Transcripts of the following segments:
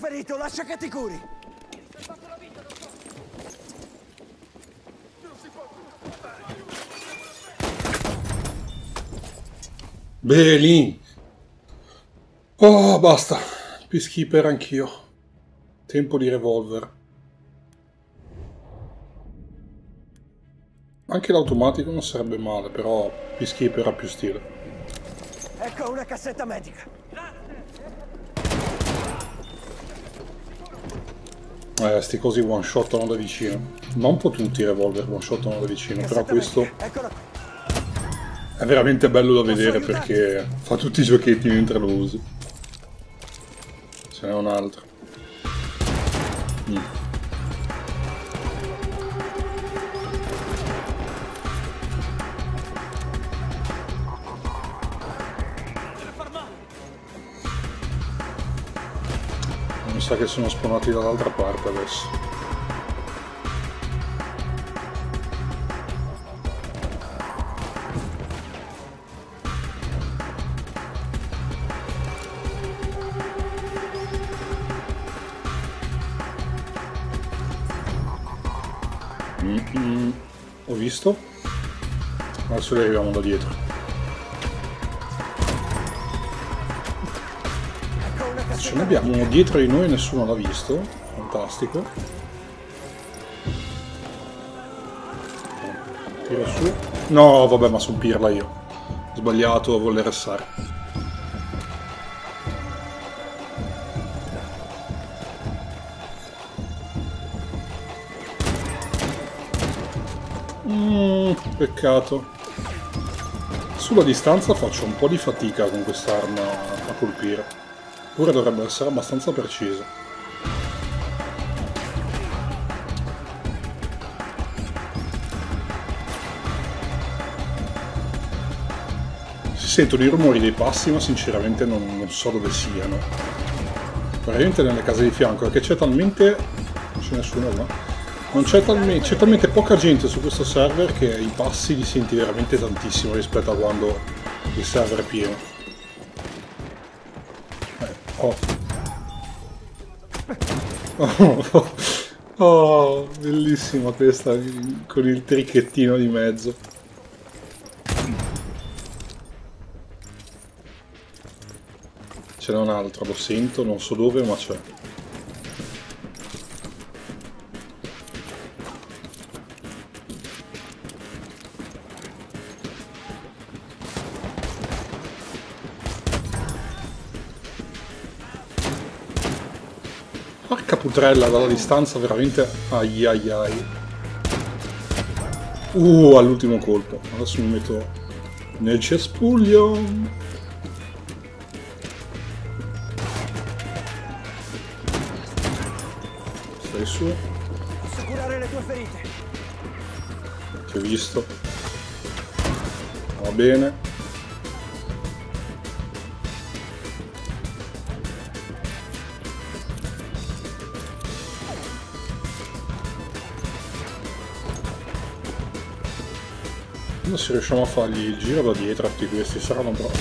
ferito, lascia che ti curi. Bene. Oh, basta. Peacekeeper anch'io. Tempo di revolver. Anche l'automatico non sarebbe male, però Peacekeeper ha più stile. Ecco una cassetta medica. Eh, sti cosi one shottano da vicino. Non un po' tutti i revolver one shottano da vicino, però questo è veramente bello da vedere perché fa tutti i giochetti mentre lo usi. Ce n'è un altro. Mi sa che sono spawnati dall'altra parte adesso. Mm-mm. Ho visto? Adesso li arriviamo da dietro. Ce ne abbiamo uno dietro di noi nessuno l'ha visto. Fantastico. Tiro su. No, vabbè, ma sono pirla io. Ho sbagliato a voler restare. Mm, peccato. Sulla distanza faccio un po' di fatica con quest'arma a colpire. Pure dovrebbe essere abbastanza preciso. Si sentono i rumori dei passi, ma sinceramente non, non so dove siano. Probabilmente nelle case di fianco, perché c'è talmente... Non c'è nessuno là. Non c'è talmente, talmente poca gente su questo server che i passi li senti veramente tantissimo rispetto a quando il server è pieno. Eh, oh. Oh, oh, bellissima questa con il trichettino di mezzo. Ce n'è un altro, lo sento, non so dove, ma c'è. Porca putrella dalla distanza veramente ai ai ai. Uh, all'ultimo colpo. Adesso mi metto nel cespuglio. Stai su, Posso curare le tue ferite. ti ho visto. Va bene. Adesso riusciamo a fargli il giro da dietro, tutti questi saranno bravi.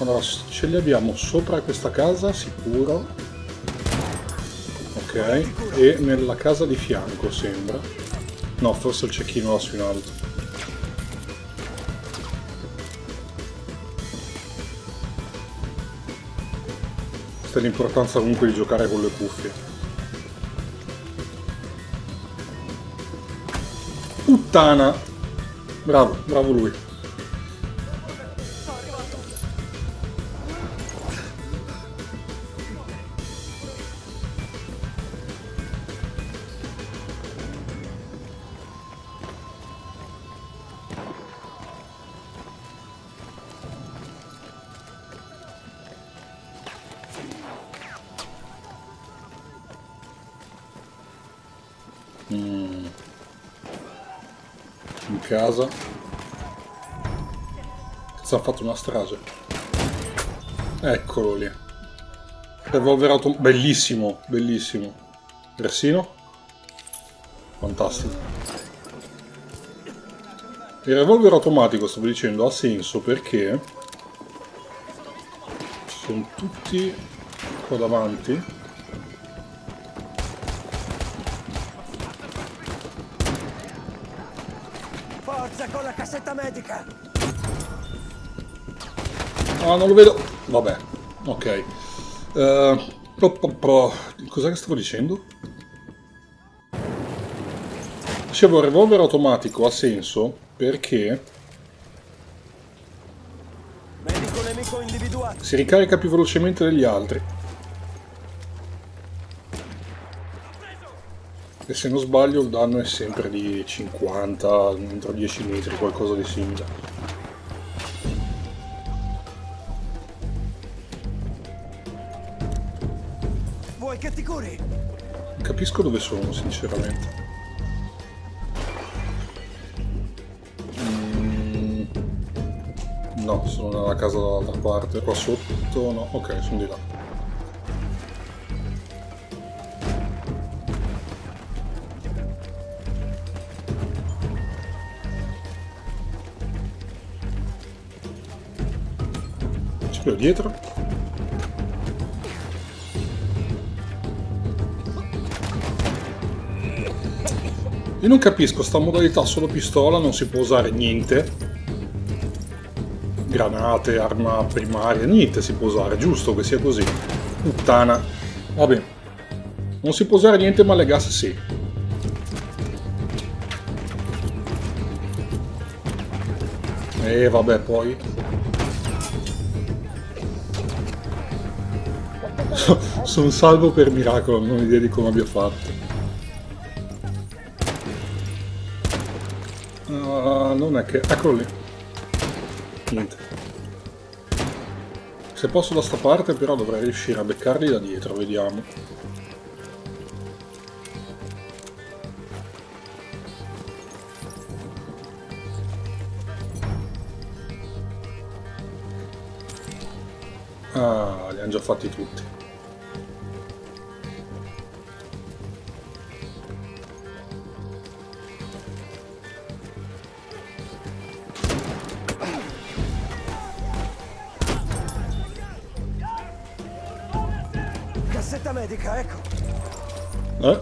Allora, ce li abbiamo sopra questa casa, sicuro. E nella casa di fianco sembra. No, forse il cecchino lassù in alto. Questa è l'importanza comunque di giocare con le cuffie. Puttana! Bravo, bravo lui. Casa. Cazzo ha fatto una strage. Eccolo lì. Revolver automatico. Bellissimo, bellissimo. Persino? Fantastico. Il revolver automatico, stavo dicendo, ha senso perché sono tutti qua davanti. Cassetta medica! Ah, non lo vedo. Vabbè, ok. Uh, Cos'è che stavo dicendo? Dicevo, il revolver automatico ha senso perché Medico nemico individuato! si ricarica più velocemente degli altri. E se non sbaglio il danno è sempre di 50, entro 10 metri, qualcosa di simile. Vuoi che ti curi? Capisco dove sono, sinceramente. Mm, No, sono nella casa dall'altra parte. Qua sotto, no. Ok, sono di là. Quello dietro? Io non capisco, sta modalità solo pistola non si può usare niente. Granate, arma primaria, niente si può usare, giusto che sia così. Puttana. Vabbè. Non si può usare niente ma le gas sì. E vabbè poi. Sono salvo per miracolo, non ho idea di come abbia fatto. Ah, non è che... Eccolo lì. Niente. Se posso da sta parte però dovrei riuscire a beccarli da dietro, vediamo. Ah, li hanno già fatti tutti. Medica, ecco! Eh?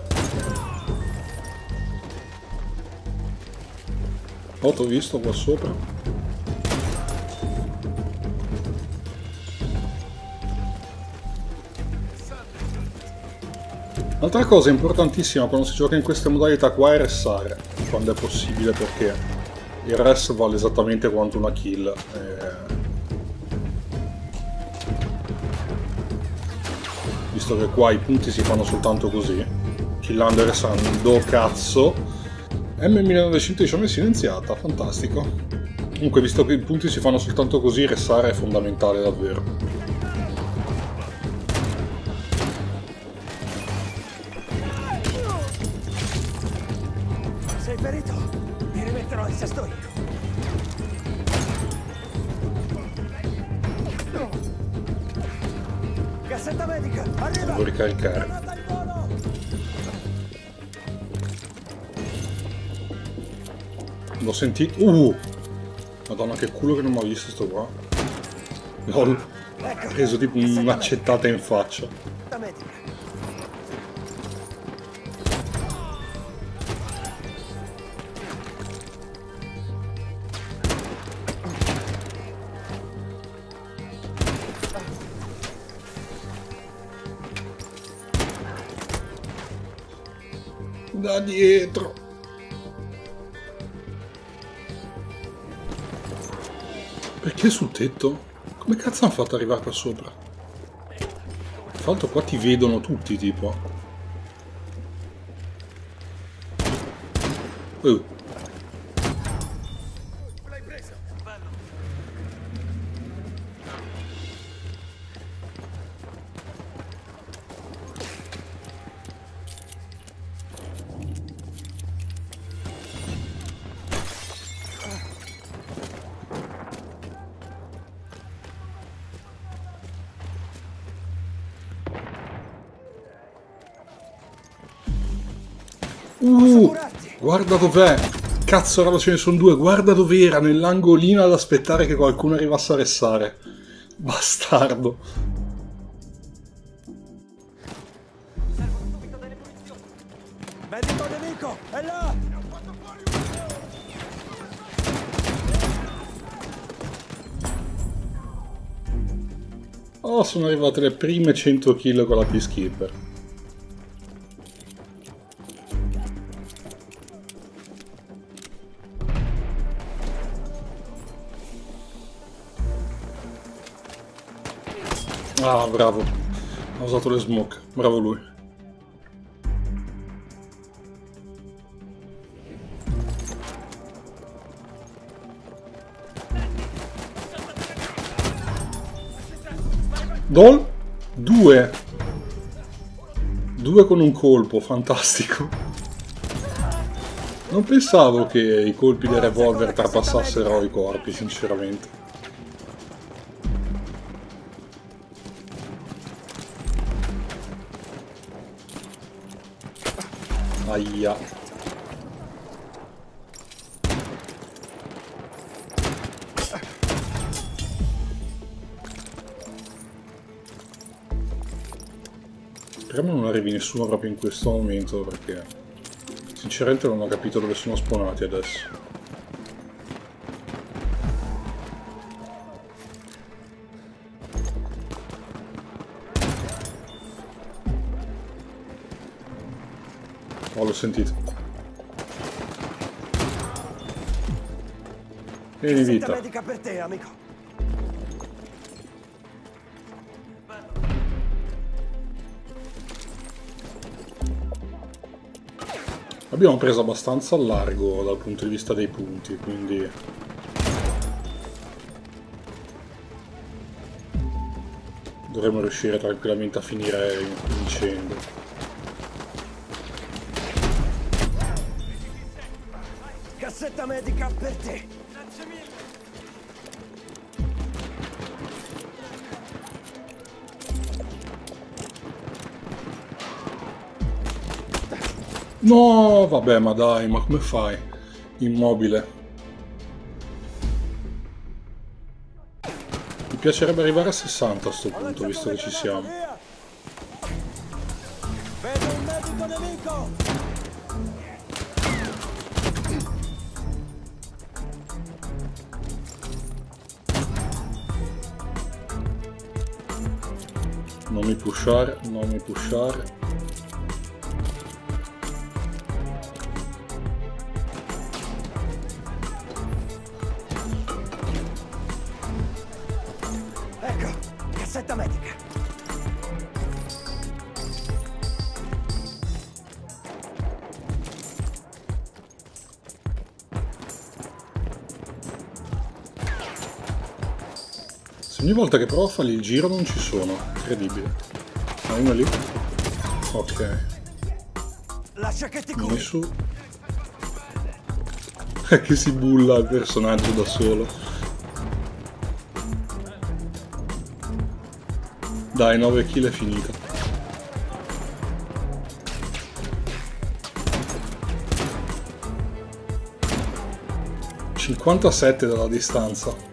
Oh, visto qua sopra. Altra cosa importantissima quando si gioca in queste modalità qua è restare, quando è possibile, perché il rest vale esattamente quanto una kill. eh. Visto che qua i punti si fanno soltanto così, killando e restando, cazzo. M1919 silenziata, fantastico. Comunque, visto che i punti si fanno soltanto così, restare è fondamentale davvero. Devo ricaricare. L'ho sentito. Uh! Madonna, che culo che non mi ha visto sto qua. L'ho Ecco, preso tipo un'accettata in faccia. Da dietro. Perché sul tetto? Come cazzo hanno fatto arrivare qua sopra? Tra l'altro qua ti vedono tutti, tipo. Uh. Uh, guarda dov'è. Cazzo, ora ce ne sono due. Guarda dov'era, nell'angolino ad aspettare che qualcuno arrivasse a restare. Bastardo. Medico nemico, è là! Oh, sono arrivate le prime 100 kill con la Peacekeeper. Ah, bravo. Ha usato le smoke. Bravo lui. Dol? Due. Due con un colpo, fantastico. Non pensavo che i colpi del revolver trapassassero i corpi, sinceramente. Aia. Speriamo non arrivi nessuno proprio in questo momento perché sinceramente non ho capito dove sono spawnati adesso. Oh, l'ho sentito. Vieni vita. medica per te, amico. Abbiamo preso abbastanza a largo dal punto di vista dei punti, quindi... Dovremmo riuscire tranquillamente a finire vincendo. Cassetta medica per te. Grazie mille. No, vabbè, ma dai, ma come fai? Immobile. Mi piacerebbe arrivare a 60 a sto punto, visto che ci siamo. Non mi pushare, non Ogni volta che provo a fargli il giro non ci sono. Incredibile. Ah, uno lì. Ok. Lascia che ti Vieni su. che si bulla il personaggio da solo. Dai, 9 kill è finita. Cinquantasette dalla distanza.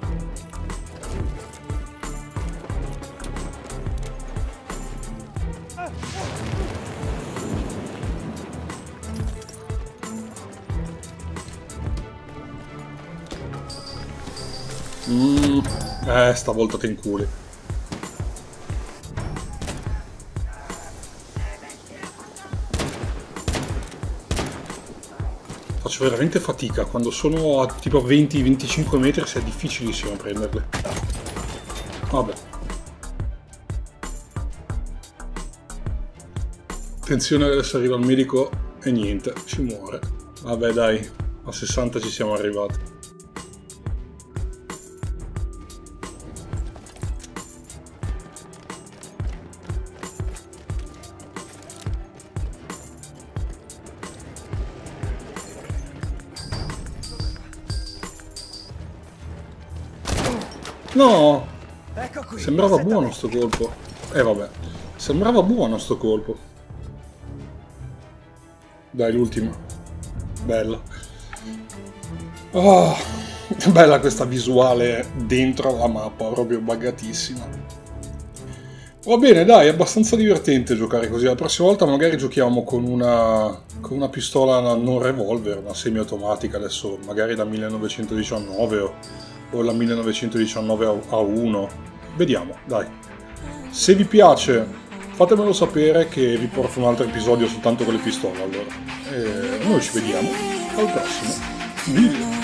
Eh, stavolta ti inculi. Faccio veramente fatica quando sono a tipo 20-25 metri, se è difficilissimo prenderle. Vabbè. Attenzione adesso arriva il medico e niente, ci muore. Vabbè dai, a 60 ci siamo arrivati. No! Ecco qui. Sembrava buono sto colpo. Eh vabbè. Sembrava buono sto colpo. Dai, l'ultima. Bella. Oh, bella questa visuale dentro la mappa, proprio buggatissima. Va bene, dai, è abbastanza divertente giocare così. La prossima volta magari giochiamo con una, con una pistola non revolver, una semiautomatica, adesso magari da 1919 o, o la 1919 a 1. Vediamo, dai. Se vi piace, fatemelo sapere che vi porto un altro episodio soltanto con le pistole allora. E noi ci vediamo al prossimo video.